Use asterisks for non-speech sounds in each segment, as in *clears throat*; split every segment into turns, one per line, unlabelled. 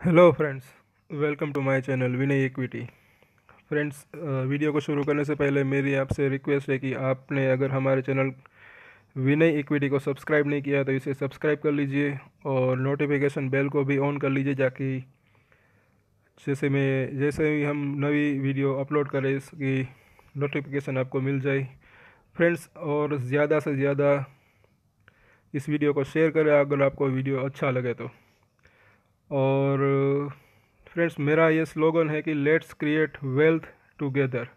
Hello friends welcome to my channel Vinay equity friends video को शुरू करने से पहले मेरी आपसे रिक्वेस्ट है कि आपने अगर हमारे चैनल विनय इक्विटी को सब्सक्राइब नहीं किया तो इसे सब्सक्राइब कर लीजिए और नोटिफिकेशन बेल को भी ऑन कर लीजिए ताकि जैसे मैं, जैसे ही हम नई वीडियो अपलोड करें, इसकी नोटिफिकेशन आपको मिल जाए। फ्रेंड्स और ज़्यादा से ज़्यादा इस वीडियो को शेयर करें, अगर आपको वीडियो अच्छा लगे तो। और फ्रेंड्स मेरा ये स्लोगन है कि लेट्स क्रिएट वेल्थ टुगेदर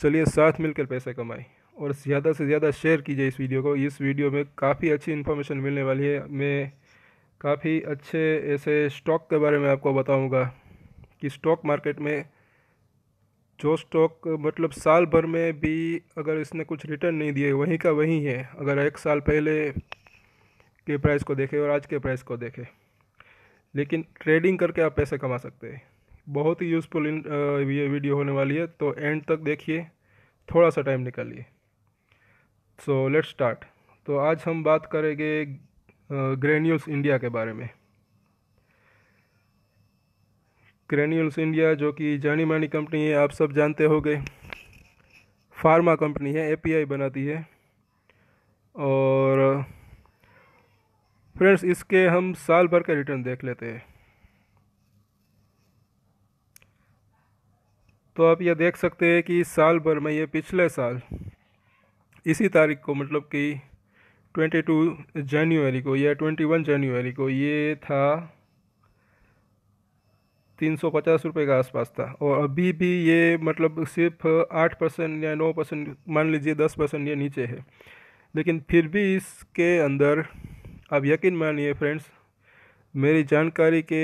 चलिए साथ मिलकर पैसे कमाएँ और ज़्यादा से ज़्यादा शेयर कीजिए इस वीडियो को। इस वीडियो में काफ़ी अच्छी इन्फॉर्मेशन मिलने वाली है। मैं काफ़ी अच्छे ऐसे स्टॉक के बारे में आपको बताऊँगा कि स्टॉक मार्केट में जो स्टॉक मतलब साल भर में भी अगर इसने कुछ रिटर्न नहीं दिए, वहीं का वहीं है। अगर एक साल पहले के प्राइस को देखें और आज के प्राइस को देखें। लेकिन ट्रेडिंग करके आप पैसे कमा सकते हैं। बहुत ही यूज़फुल ये वीडियो होने वाली है तो एंड तक देखिए, थोड़ा सा टाइम निकालिए। सो लेट्स स्टार्ट तो आज हम बात करेंगे ग्रेन्यूल्स इंडिया के बारे में। ग्रेन्यूल्स इंडिया जो कि जानी मानी कंपनी है, आप सब जानते हो गए फार्मा कंपनी है एपीआई बनाती है। और फ्रेंड्स, इसके हम साल भर का रिटर्न देख लेते हैं। तो आप ये देख सकते हैं कि साल भर में ये पिछले साल, इसी तारीख को मतलब कि 22 जनवरी को, या 21 जनवरी को, ये था तीन सौ पचास रुपये के आसपास था। और अभी भी ये मतलब सिर्फ़ आठ परसेंट या नौ परसेंट, मान लीजिए दस परसेंट ये नीचे है। लेकिन फिर भी इसके अंदर आप यकीन मानिए फ्रेंड्स, मेरी जानकारी के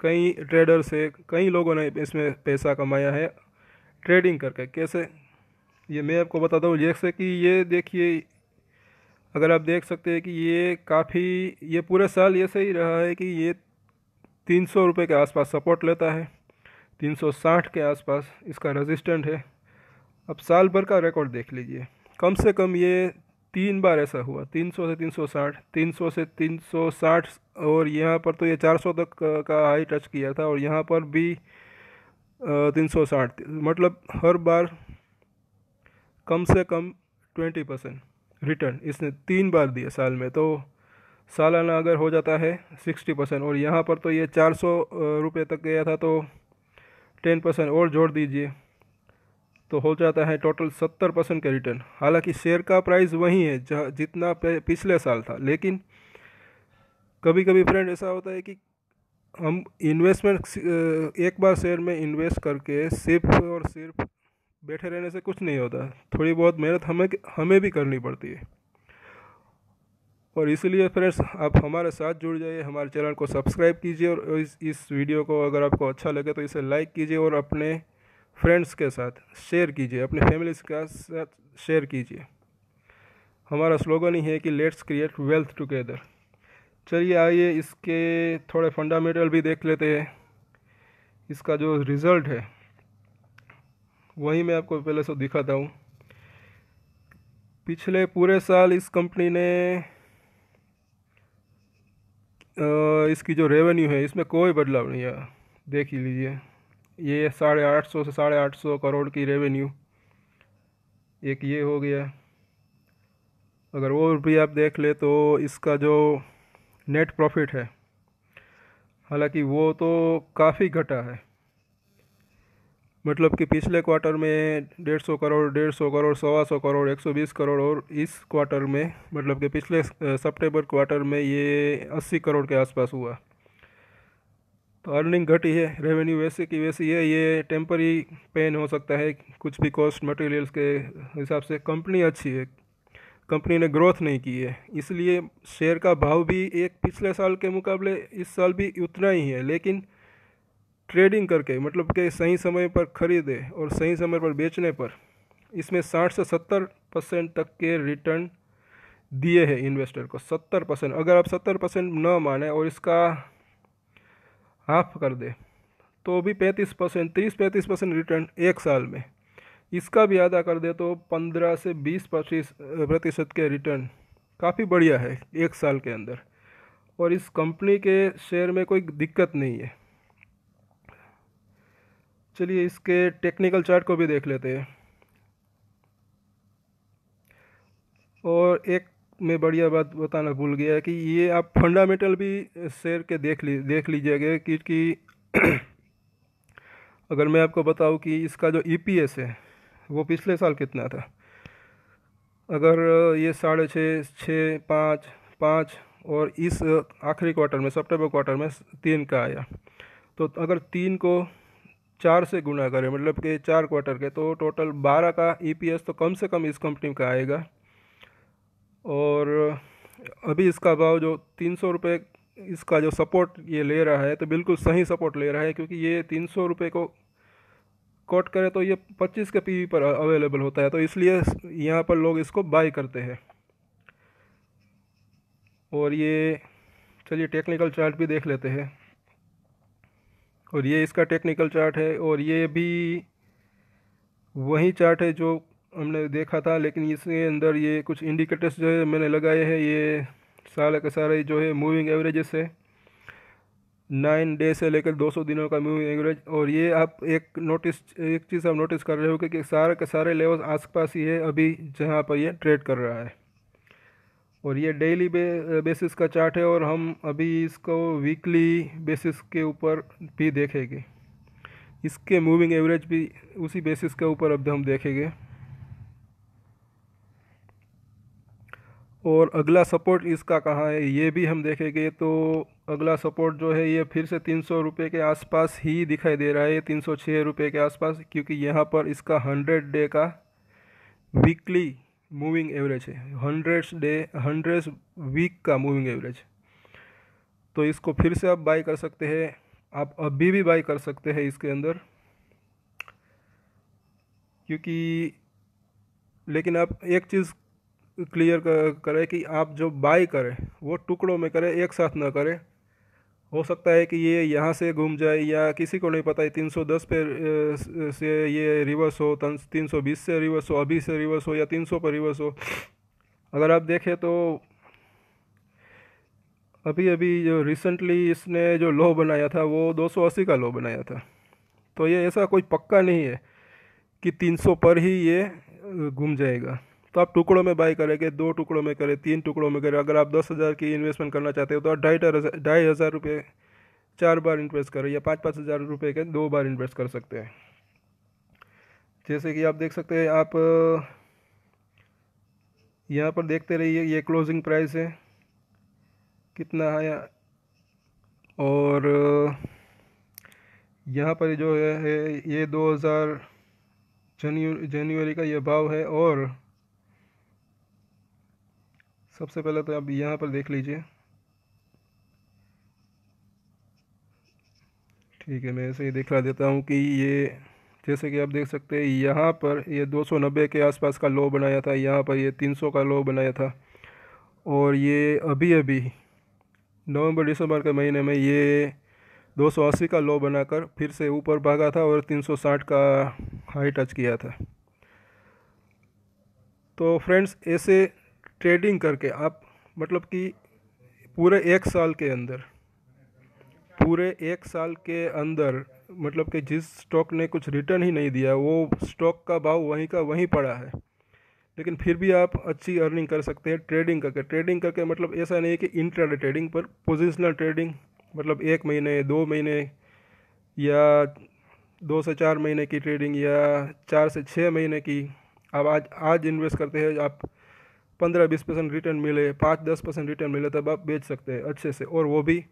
कई ट्रेडर से, कई लोगों ने इसमें पैसा कमाया है ट्रेडिंग करके। कैसे? ये मैं आपको बताता हूँ, जैसे कि ये देखिए, अगर आप देख सकते हैं कि ये काफ़ी, ये पूरे साल ये सही रहा है कि ये तीन सौ रुपये के आसपास सपोर्ट लेता है, तीन सौ साठ के आसपास इसका रेजिस्टेंट है। अब साल भर का रिकॉर्ड देख लीजिए। कम से कम ये तीन बार ऐसा हुआ, तीन सौ से तीन सौ साठ, तीन सौ से तीन सौ साठ, और यहाँ पर तो ये चार सौ तक का हाई टच किया था, और यहाँ पर भी तीन सौ साठ मतलब हर बार कम से कम ट्वेंटी परसेंट रिटर्न इसने तीन बार दिया साल में तो सालाना अगर हो जाता है सिक्सटी परसेंट, और यहाँ पर तो ये चार सौ रुपये तक गया था तो टेन परसेंट और जोड़ दीजिए। तो हो जाता है टोटल सत्तर परसेंट का रिटर्न हालाँकि शेयर का प्राइस वही है जितना पिछले साल था। लेकिन कभी कभी फ्रेंड ऐसा होता है कि हम इन्वेस्टमेंट एक बार शेयर में इन्वेस्ट करके सिर्फ़ और सिर्फ़ बैठे रहने से कुछ नहीं होता। थोड़ी बहुत मेहनत हमें हमें भी करनी पड़ती है। और इसलिए फ्रेंड्स आप हमारे साथ जुड़ जाइए, हमारे चैनल को सब्सक्राइब कीजिए और इस इस वीडियो को अगर आपको अच्छा लगे तो इसे लाइक कीजिए और अपने फ्रेंड्स के साथ शेयर कीजिए, अपने फैमिली के साथ शेयर कीजिए। हमारा स्लोगन ही है कि लेट्स क्रिएट वेल्थ टुगेदर चलिए आइए, इसके थोड़े फंडामेंटल भी देख लेते हैं। इसका जो रिज़ल्ट है, वही मैं आपको पहले से दिखाता हूँ। पिछले पूरे साल इस कंपनी ने इसकी जो रेवेन्यू है, इसमें कोई बदलाव नहीं है देख ही लीजिए। ये साढ़े आठ सौ से साढ़े आठ सौ करोड़ की रेवेन्यू एक ये हो गया। अगर वो भी आप देख ले तो इसका जो नेट प्रॉफिट है, हालाँकि वो तो काफ़ी घटा है। मतलब कि पिछले क्वार्टर में डेढ़ सौ करोड़, डेढ़ सौ करोड़, सवा सौ करोड़, एक सौ बीस करोड़ और इस क्वार्टर में मतलब कि पिछले सितंबर क्वार्टर में ये अस्सी करोड़ के आसपास हुआ। तो अर्निंग घटी है रेवेन्यू वैसे की वैसी है, ये टेम्परी पेन हो सकता है, कुछ भी कॉस्ट मटेरियल्स के हिसाब से कंपनी अच्छी है कंपनी ने ग्रोथ नहीं की है, इसलिए शेयर का भाव भी एक पिछले साल के मुकाबले इस साल भी उतना ही है, लेकिन ट्रेडिंग करके मतलब कि सही समय पर ख़रीदे और सही समय पर बेचने पर, इसमें साठ से सत्तर परसेंट तक के रिटर्न दिए हैं इन्वेस्टर को, सत्तर परसेंट अगर आप सत्तर परसेंट न माने और इसका हाफ़ कर दे तो भी पैंतीस परसेंट, तीस पैंतीस परसेंट रिटर्न एक साल में। इसका भी आधा कर दे तो पंद्रह से बीस प्रतिशत के रिटर्न काफ़ी बढ़िया है एक साल के अंदर। और इस कंपनी के शेयर में कोई दिक्कत नहीं है। चलिए इसके टेक्निकल चार्ट को भी देख लेते हैं। और एक मैं बढ़िया बात बताना भूल गया कि ये आप फंडामेंटल भी शेयर के देख ली, देख लीजिएगा क्योंकि *clears throat* अगर मैं आपको बताऊँ कि इसका जो ईपीएस है, वो पिछले साल कितना था? अगर ये साढ़े छः छः पाँच पाँच और इस आखिरी क्वार्टर में सितंबर क्वार्टर में तीन का आया। तो अगर तीन को चार से गुना करें मतलब कि चार क्वार्टर के तो टोटल बारह का ईपीएस तो कम से कम इस कंपनी का आएगा। और अभी इसका भाव जो तीन सौ रुपये इसका जो सपोर्ट ये ले रहा है तो बिल्कुल सही सपोर्ट ले रहा है, क्योंकि ये तीन सौ रुपये को कोट करें तो ये पच्चीस के पीवी पर अवेलेबल होता है तो इसलिए यहाँ पर लोग इसको बाई करते हैं। और ये, चलिए टेक्निकल चार्ट भी देख लेते हैं। और ये इसका टेक्निकल चार्ट है, और ये भी वही चार्ट है जो हमने देखा था लेकिन इसके अंदर ये कुछ इंडिकेटर्स जो है मैंने लगाए हैं ये सारे के सारे जो है मूविंग एवरेजेस है। नाइन डे से लेकर 200 दिनों का मूविंग एवरेज और ये आप एक नोटिस एक चीज़ आप नोटिस कर रहे हो कि सारे के सारे लेवल्स आसपास ही है अभी जहाँ पर ये ट्रेड कर रहा है। और ये डेली बे, बेसिस का चार्ट है और हम अभी इसको वीकली बेसिस के ऊपर भी देखेंगे। इसके मूविंग एवरेज भी उसी बेसिस के ऊपर अब हम देखेंगे। और अगला सपोर्ट इसका कहाँ है? ये भी हम देखेंगे तो अगला सपोर्ट जो है ये फिर से तीन सौ रुपये के आसपास ही दिखाई दे रहा है, तीन सौ छः रुपये के आसपास, क्योंकि यहाँ पर इसका हंड्रेड डे का वीकली मूविंग एवरेज है। हंड्रेड डे हंड्रेड वीक का मूविंग एवरेज तो इसको फिर से आप बाई कर सकते हैं। आप अभी भी बाई कर सकते हैं इसके अंदर। क्योंकि लेकिन आप एक चीज़ क्लियर करें कि आप जो बाई करें, वो टुकड़ों में करें, एक साथ ना करें। हो सकता है कि ये यहाँ से घूम जाए या किसी को नहीं पता है तीन सौ दस पे से ये रिवर्स हो, तीन सौ बीस से रिवर्स हो, अभी से रिवर्स हो या तीन सौ पर रिवर्स हो। अगर आप देखें तो अभी अभी जो रिसेंटली इसने जो लो बनाया था, वो दो सौ अस्सी का लो बनाया था। तो ये ऐसा कोई पक्का नहीं है कि तीन सौ पर ही ये घूम जाएगा। तो आप टुकड़ों में बाई करेंगे दो टुकड़ों में करें, तीन टुकड़ों में करें। अगर आप दस हज़ार की इन्वेस्टमेंट करना चाहते हो तो आप ढाई ढाई हज़ार रुपये, चार बार इन्वेस्ट करें या पाँच पाँच हज़ार रुपये के दो बार इन्वेस्ट कर सकते हैं। जैसे कि आप देख सकते हैं, आप, यहाँ पर देखते रहिए, ये क्लोजिंग प्राइस है। कितना है और, यहाँ पर जो है ये दो हज़ार जनवरी का ये भाव है और सबसे पहले तो आप यहाँ पर देख लीजिए। ठीक है, मैं ऐसे ही दिखा देता हूँ कि ये, जैसे कि आप देख सकते हैं, यहाँ पर ये 290 के आसपास का लो बनाया था, यहाँ पर ये 300 का लो बनाया था। और ये अभी अभी नवंबर, दिसंबर के महीने में ये 280 का लो बनाकर फिर से ऊपर भागा था और 360 का हाई टच किया था। तो फ्रेंड्स, ऐसे ट्रेडिंग करके आप मतलब कि पूरे एक साल के अंदर, पूरे एक साल के अंदर मतलब कि जिस स्टॉक ने कुछ रिटर्न ही नहीं दिया, वो स्टॉक का भाव वहीं का वहीं पड़ा है। लेकिन फिर भी आप अच्छी अर्निंग कर सकते हैं ट्रेडिंग करके। ट्रेडिंग करके मतलब ऐसा नहीं है कि इंट्राडे ट्रेडिंग पर पोजिशनल ट्रेडिंग मतलब एक महीने, दो महीने, या दो से चार महीने की ट्रेडिंग या चार से छः महीने की आप आज आज इन्वेस्ट करते हैं, आप पंद्रह बीस परसेंट रिटर्न मिले, पाँच दस परसेंट रिटर्न मिले, तब आप बेच सकते हैं अच्छे से। और वो भी,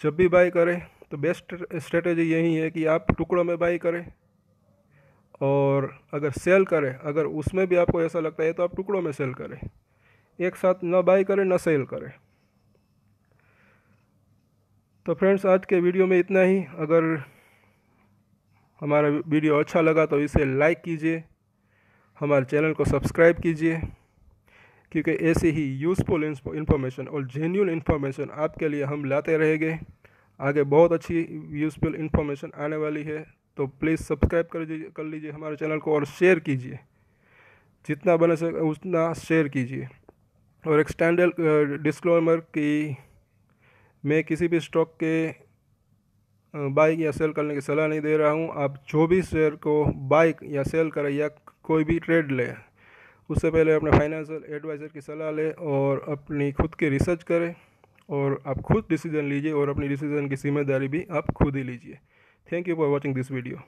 जब भी बाई करें तो बेस्ट स्ट्रेटेजी यही है कि आप टुकड़ों में बाई करें। और अगर सेल करें, अगर उसमें भी आपको ऐसा लगता है तो आप टुकड़ों में सेल करें। एक साथ न बाई करें, न सेल करें। तो फ्रेंड्स आज के वीडियो में इतना ही। अगर हमारा वीडियो अच्छा लगा तो इसे लाइक कीजिए। हमारे चैनल को सब्सक्राइब कीजिए। क्योंकि ऐसे ही यूज़फुल इन्फॉर्मेशन और जेन्यून इन्फॉर्मेशन आपके लिए हम लाते रहेंगे। आगे बहुत अच्छी यूज़फुल इन्फॉर्मेशन आने वाली है तो प्लीज़ सब्सक्राइब कर लीजिए कर लीजिए हमारे चैनल को और शेयर कीजिए। जितना बने सके उतना शेयर कीजिए। और एक स्टैंडर्ड डिस्क्लोमर की मैं किसी भी स्टॉक के बाइक या सेल करने की सलाह नहीं दे रहा हूँ। आप जो भी शेयर को बाइक या सेल करें या कोई भी ट्रेड ले उससे पहले अपने फाइनेंशियल एडवाइज़र की सलाह लें और अपनी खुद की रिसर्च करें और आप खुद डिसीज़न लीजिए और अपनी डिसीज़न की ज़िम्मेदारी भी आप खुद ही लीजिए। Thank you for watching this video